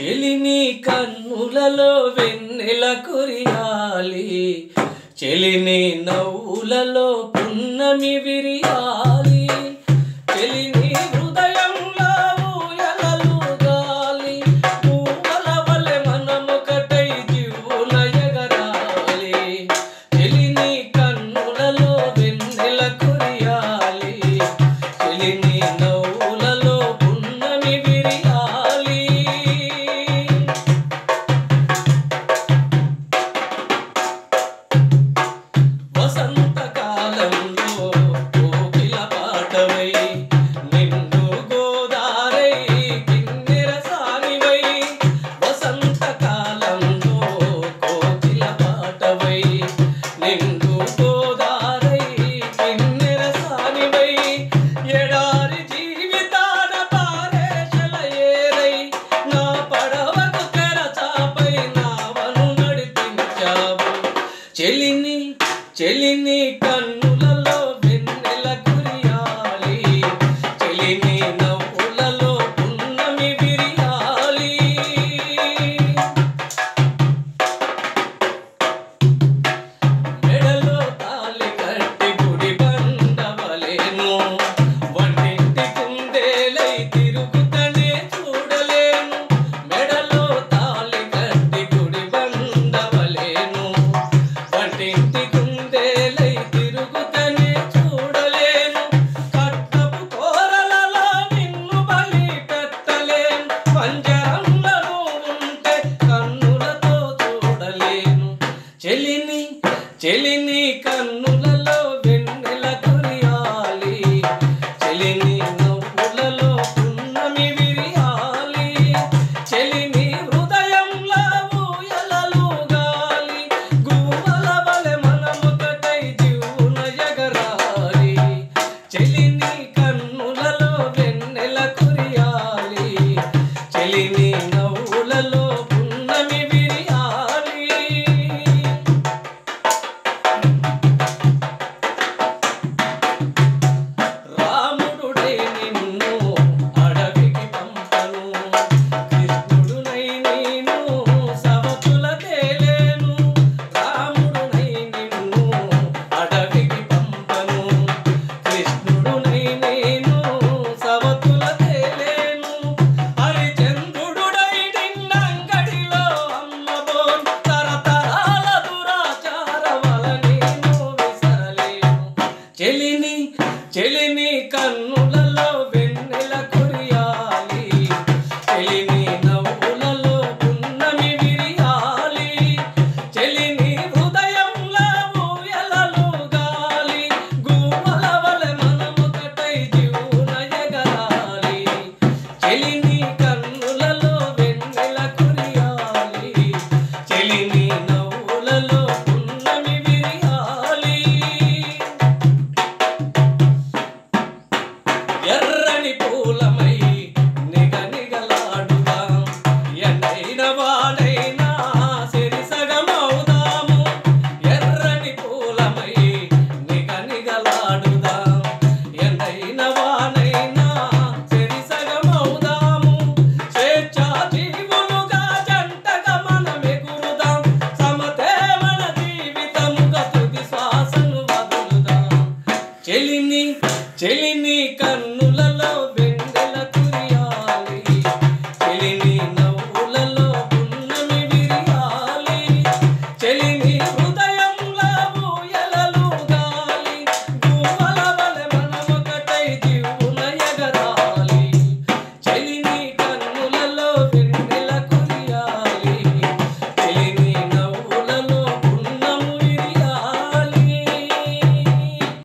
చెలిని కన్నులలో వెన్నెల కురియాలి. చెలిని నవ్వులలో పున్నమి విరి చెలిని కన్నులలో చెలిని కన్నులలో వెన్నెల కురియాలి చెలిని చెలిని చెలిని కన్నులలో వెన్నెల కురియాలి. చెలిని నవ్వులలో ఉన్నమి విరియాలి. చెలిని హృదయంలో ఊయలలో గాలి. గుమ్మల వలె మనముకటై జీవున ఎగరాలి. చెలిని కన్నులలో వెన్నెల కురియాలి. చెలిని ulama